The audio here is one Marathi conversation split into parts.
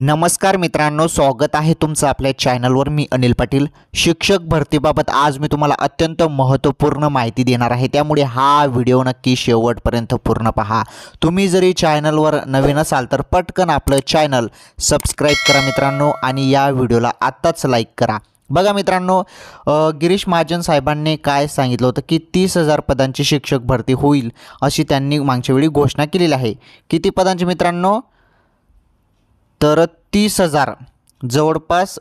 नमस्कार मित्रांनो स्वागत आहे तुमचं आपल्या चॅनलवर. मी अनिल पाटील. शिक्षक भरतीबाबत आज मी तुम्हाला अत्यंत महत्त्वपूर्ण माहिती देणार आहे. त्यामुळे हा व्हिडिओ नक्की शेवटपर्यंत पूर्ण पहा. तुम्ही जरी चॅनलवर नवीन असाल तर पटकन आपलं चॅनल सबस्क्राईब करा मित्रांनो आणि या व्हिडिओला आत्ताच लाईक करा. बघा मित्रांनो गिरीश महाजन साहेबांनी काय सांगितलं होतं की तीस हजार पदांची शिक्षक भरती होईल अशी त्यांनी मागच्या वेळी घोषणा केलेली आहे. किती पदांची मित्रांनो? तर तीस हजार जवळपास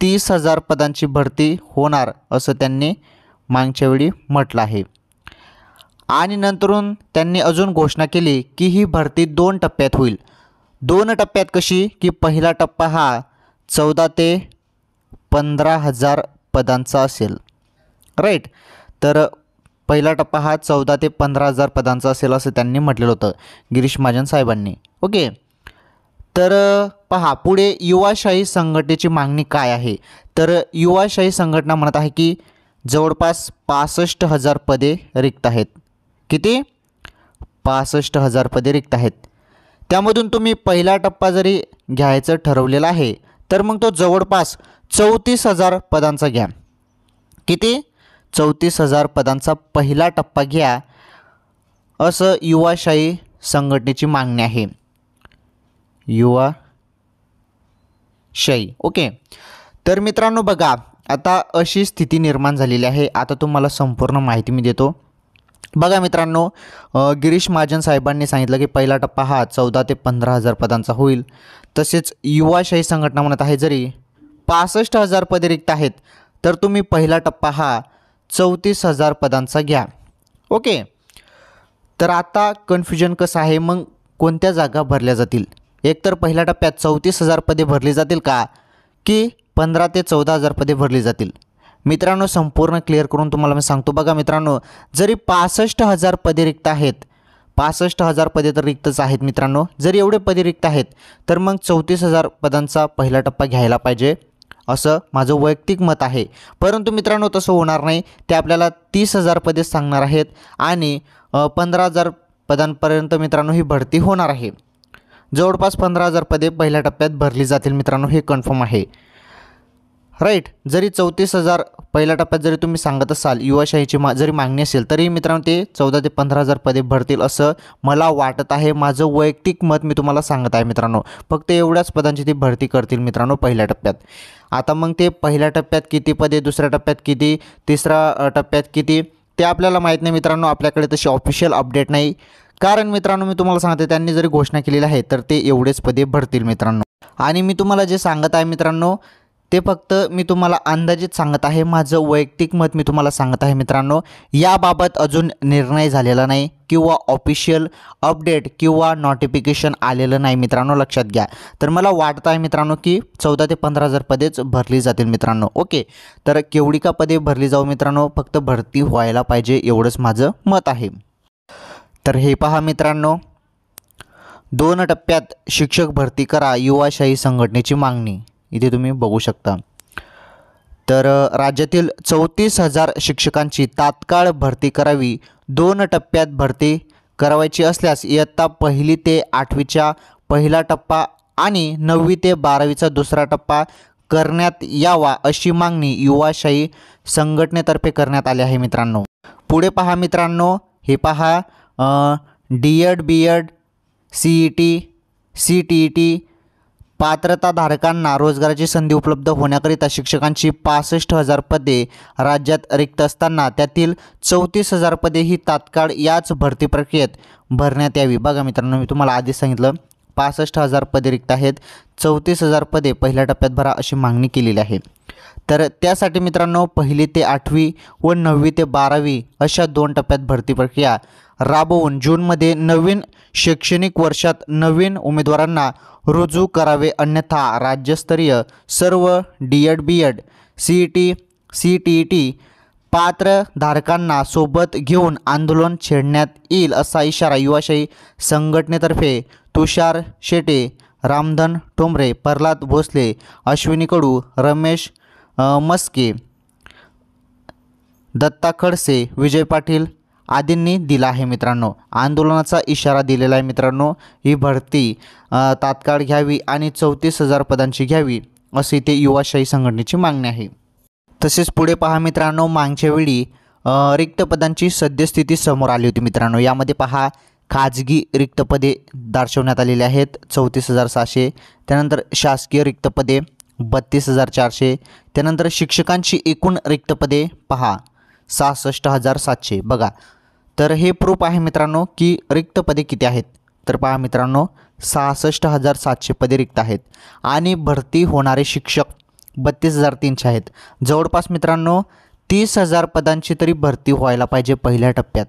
तीस हजार पदांची भरती होणार असं त्यांनी मागच्या वेळी म्हटलं आहे. आणि नंतरून त्यांनी अजून घोषणा केली की ही भरती दोन टप्प्यात होईल. दोन टप्प्यात कशी? की पहिला टप्पा हा चौदा ते पंधरा हजार पदांचा असेल. राईट तर पहिला टप्पा हा चौदा ते पंधरा हजार पदांचा असेल असं त्यांनी म्हटलेलं होतं गिरीश महाजन साहेबांनी. ओके तर पहा पुढे युवाशाही संघटनेची मागणी काय आहे? तर युवाशाही संघटना म्हणत आहे की जवळपास पासष्ट हजार पदे रिक्त आहेत. किती? पासष्ट हजार पदे रिक्त आहेत. त्यामधून तुम्ही पहिला टप्पा जरी घ्यायचं ठरवलेला आहे तर मग तो जवळपास चौतीस हजार पदांचा घ्या. किती? चौतीस हजार पदांचा पहिला टप्पा घ्या असं युवाशाही संघटनेची मागणी आहे. युवा शाही ओके तर मित्रांनो बघा आता अशी स्थिती निर्माण झालेली आहे. आता तुम्हाला संपूर्ण माहिती मी देतो. बघा मित्रांनो गिरीश महाजन साहेबांनी सांगितलं की पहिला टप्पा हा चौदा ते पंधरा हजार पदांचा होईल. तसेच युवाशाही संघटना म्हणत आहे जरी पासष्ट हजार पदे रिक्त आहेत तर तुम्ही पहिला टप्पा हा चौतीस हजार पदांचा घ्या. ओके तर आता कन्फ्युजन कसं आहे? मग कोणत्या जागा भरल्या जातील? एकतर पहिल्या टप्प्यात चौतीस हजार पदे भरली जातील का? की पंधरा ते चौदा हजार पदे भरली जातील? मित्रांनो संपूर्ण क्लिअर करून तुम्हाला मी सांगतो. बघा मित्रांनो जरी पासष्ट हजार पदे रिक्त आहेत पासष्ट हजार पदे तर रिक्तच आहेत मित्रांनो. जरी एवढे पदे रिक्त आहेत तर मग चौतीस हजार पदांचा पहिला टप्पा घ्यायला पाहिजे. असं माझं वैयक्तिक मत आहे. परंतु मित्रांनो तसं होणार नाही. ते आपल्याला तीस हजार पदे सांगणार आहेत आणि पंधरा हजार पदांपर्यंत मित्रांनो ही भरती होणार आहे. जवळपास पंधरा हजार पदे पहिल्या टप्प्यात भरली जातील मित्रांनो हे कन्फर्म आहे. राईट जरी चौतीस हजार पहिल्या टप्प्यात जरी तुम्ही सांगत असाल युवाशाहीची मा जरी मागणी असेल तरी मित्रांनो ते चौदा ते पंधरा हजार पदे भरतील असं मला वाटत आहे. माझं वैयक्तिक मत मी तुम्हाला सांगत आहे मित्रांनो. फक्त एवढ्याच पदांची ती भरती करतील मित्रांनो पहिल्या टप्प्यात. आता मग ते पहिल्या टप्प्यात किती पदे दुसऱ्या टप्प्यात किती तिसऱ्या टप्प्यात किती ते आपल्याला माहीत नाही मित्रांनो. आपल्याकडे तशी ऑफिशियल अपडेट नाही. कारण मित्रांनो मी तुम्हाला सांगते त्यांनी जरी घोषणा केलेली आहे तर ते एवढेच पदे भरतील मित्रांनो. आणि मी तुम्हाला जे सांगत आहे मित्रांनो ते फक्त मी तुम्हाला अंदाजित सांगत आहे माझं वैयक्तिक मत मी तुम्हाला सांगत आहे मित्रांनो याबाबत अजून निर्णय झालेला नाही किंवा ऑफिशियल अपडेट किंवा नोटिफिकेशन आलेलं नाही मित्रांनो लक्षात घ्या. तर मला वाटतं आहे मित्रांनो की चौदा ते पंधरा हजार पदेच भरली जातील मित्रांनो ओके? तर केवढी का पदे भरली जाऊ मित्रांनो फक्त भरती व्हायला पाहिजे एवढंच माझं मत आहे. तर हे पहा मित्रांनो. दोन टप्प्यात शिक्षक भरती करा युवाशाही संघटनेची मागणी. इथे तुम्ही बघू शकता. तर राज्यातील चौतीस हजार शिक्षकांची तात्काळ भरती करावी दोन टप्प्यात भरती करावायची असल्यास इयत्ता पहिली ते आठवीच्या पहिला टप्पा आणि नववी ते बारावीचा दुसरा टप्पा करण्यात यावा अशी मागणी युवाशाही संघटनेतर्फे करण्यात आली आहे मित्रांनो. पुढे पहा मित्रांनो. हे पहा D Ed B Ed C E T C T E T पात्रताधारकांना रोजगाराची संधी उपलब्ध होण्याकरिता शिक्षकांची पासष्ट हजार पदे राज्यात रिक्त असताना त्यातील चौतीस हजार पदे ही तात्काळ याच भरती प्रक्रियेत भरण्यात यावी. बघा मित्रांनो मी तुम्हाला आधीच सांगितलं पासष्ट हजार पदे रिक्त आहेत चौतीस हजार पदे पहिल्या टप्प्यात भरा अशी मागणी केलेली आहे. तर त्यासाठी मित्रांनो पहिली ते आठवी व नववी ते बारावी अशा दोन टप्प्यात भरती प्रक्रिया राबवून जूनमध्ये नवीन शैक्षणिक वर्षात नवीन उमेदवारांना रुजू करावे अन्यथा राज्यस्तरीय सर्व D Ed B Ed C E T C T E T पात्रधारकांना सोबत घेऊन आंदोलन छेडण्यात येईल असा इशारा युवाशाही संघटनेतर्फे तुषार शेटे रामधन ठोंबरे प्रल्हाद भोसले अश्विनी कडू रमेश मस्के दत्ता खडसे विजय पाटील आदींनी दिला आहे मित्रांनो. आंदोलनाचा इशारा दिलेला आहे मित्रांनो. ही भरती तात्काळ घ्यावी आणि चौतीस हजार पदांची घ्यावी अशी ते युवाशाही संघटनेची मागणी आहे. तसेच पुढे पहा मित्रांनो मागच्या वेळी रिक्त पदांची सद्यस्थिती समोर आली होती मित्रांनो. यामध्ये पहा खाजगी रिक्तपदे दर्शवण्यात आलेली आहेत चौतीस हजार सहाशे. त्यानंतर शासकीय रिक्तपदे बत्तीस हजार चारशे. त्यानंतर शिक्षकांची एकूण रिक्तपदे पहा सहासष्ट हजार सातशे. बघा तर हे प्रूफ आहे मित्रांनो की रिक्त पदे किती आहेत? तर पहा मित्रांनो सहासष्ट हजार सातशे पदे रिक्त आहेत. आणि भरती होणारे शिक्षक बत्तीस हजार तीनशे आहेत. जवळपास मित्रांनो तीस हजार पदांची तरी भरती व्हायला पाहिजे पहिल्या टप्प्यात.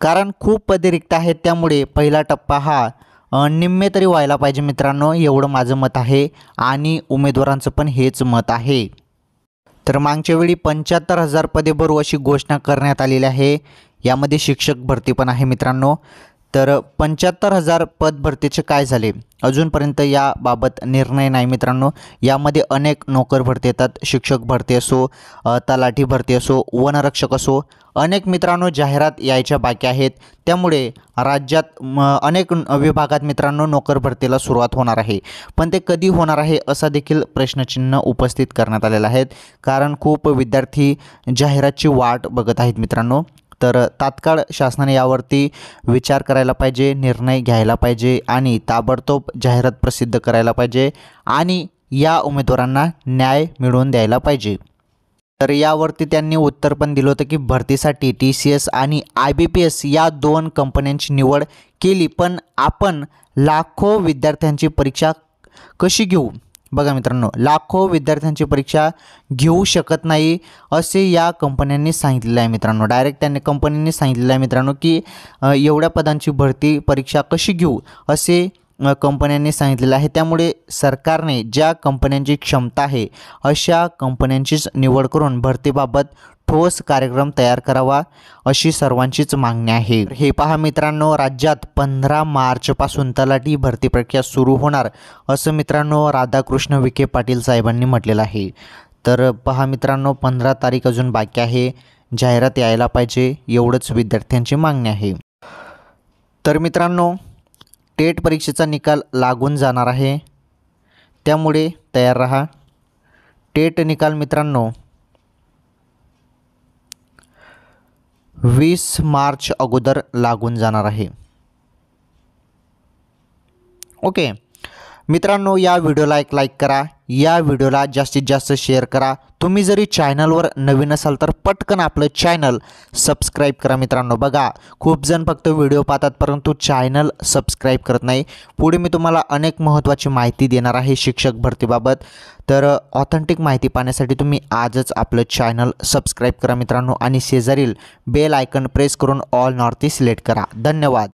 कारण खूप पदे रिक्त आहेत त्यामुळे पहिला टप्पा हा निम्मे तरी व्हायला पाहिजे मित्रांनो एवढं माझं मत आहे. आणि उमेदवारांचं पण हेच मत आहे. तर मागच्या वेळी पंच्याहत्तर हजार पदे भरू अशी घोषणा करण्यात आलेली आहे. यामध्ये शिक्षक भरती पण आहे मित्रांनो. तर पंच्याहत्तर हजार पद भरतीचे काय झाले? अजूनपर्यंत याबाबत निर्णय नाही मित्रांनो. यामध्ये अनेक नोकर भरती येतात शिक्षक भरती असो तलाठी भरती असो वनरक्षक असो अनेक मित्रांनो जाहिरात यायच्या बाकी आहेत. त्यामुळे राज्यात अनेक विभागात मित्रांनो नोकर भरतीला सुरुवात होणार आहे. पण ते कधी होणार आहे असा देखील प्रश्नचिन्ह उपस्थित करण्यात आलेलं आहेत. कारण खूप विद्यार्थी जाहिरातची वाट बघत आहेत मित्रांनो. तर तात्काळ शासनाने यावरती विचार करायला पाहिजे निर्णय घ्यायला पाहिजे आणि ताबडतोब जाहिरात प्रसिद्ध करायला पाहिजे आणि या उमेदवारांना न्याय मिळवून द्यायला पाहिजे. तर यावरती त्यांनी उत्तर पण दिलं होतं की भरतीसाठी टी सी एस आणि आय बी पी एस या दोन कंपन्यांची निवड केली पण आपण लाखो विद्यार्थ्यांची परीक्षा कशी घेऊ? बघा मित्रांनो लाखो विद्यार्थ्यांची परीक्षा घेऊ शकत नाही असे या कंपन्यांनी सांगितलेलं आहे मित्रांनो. डायरेक्ट त्यांनी कंपनीने सांगितलेलं आहे मित्रांनो की एवढ्या पदांची भरती परीक्षा कशी घेऊ असे कंपन्यांनी सांगितलेलं आहे. त्यामुळे सरकारने ज्या कंपन्यांची क्षमता आहे अशा कंपन्यांचीच निवड करून भरतीबाबत ठोस कार्यक्रम तयार करावा अशी सर्वांचीच मागणी आहे. हे पहा मित्रांनो राज्यात पंधरा मार्चपासून तलाठी भरती प्रक्रिया सुरू होणार असं मित्रांनो राधाकृष्ण विखे पाटील साहेबांनी म्हटलेलं आहे. तर पहा मित्रांनो पंधरा तारीख अजून बाकी आहे. जाहिरात यायला पाहिजे एवढंच विद्यार्थ्यांची मागणी आहे. तर मित्रांनो टेट परीक्षेचा निकाल लागून जाणार आहे. त्यामुळे तयार रहा. टेट निकाल मित्रांनो. वीस मार्च अगोदर लागून जाणार आहे. ओके. मित्रांनो या व्हिडिओला एक लाईक करा. या व्हिडिओला जास्तीत जास्त शेअर करा. तुम्ही जरी चॅनलवर नवीन असाल तर पटकन आपलं चॅनल सबस्क्राईब करा मित्रांनो. बघा खूप जण फक्त व्हिडिओ पाहतात परंतु चॅनल सबस्क्राईब करत नाही. पुढे मी तुम्हाला अनेक महत्त्वाची माहिती देणार आहे शिक्षक भरतीबाबत. तर ऑथेंटिक माहिती पाहण्यासाठी तुम्ही आजच आपलं चॅनल सबस्क्राईब करा मित्रांनो आणि शेजारील बेल आयकन प्रेस करून ऑल नॉर्थ सिलेक्ट करा. धन्यवाद.